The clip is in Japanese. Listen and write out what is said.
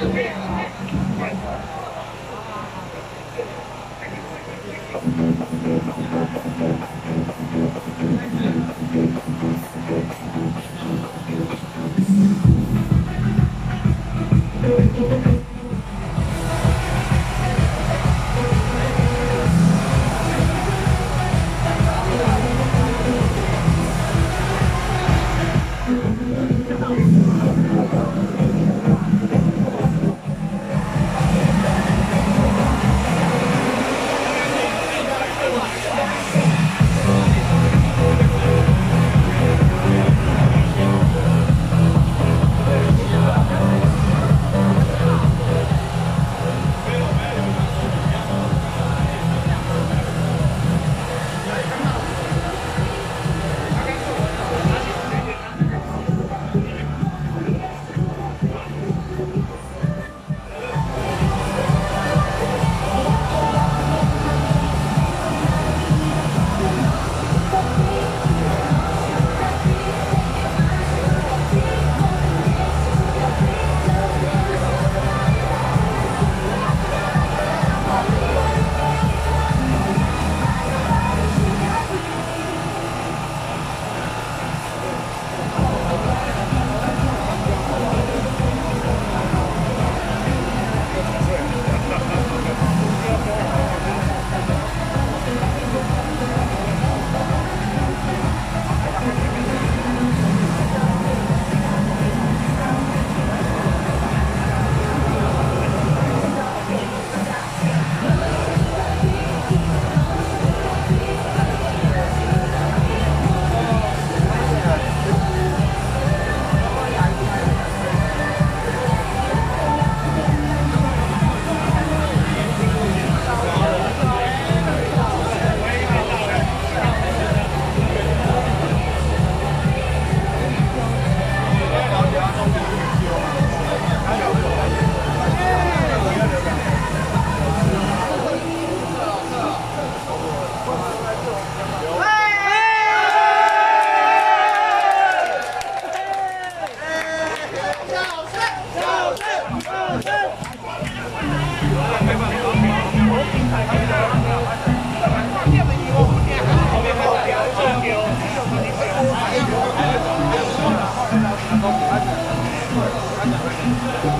Thank はい。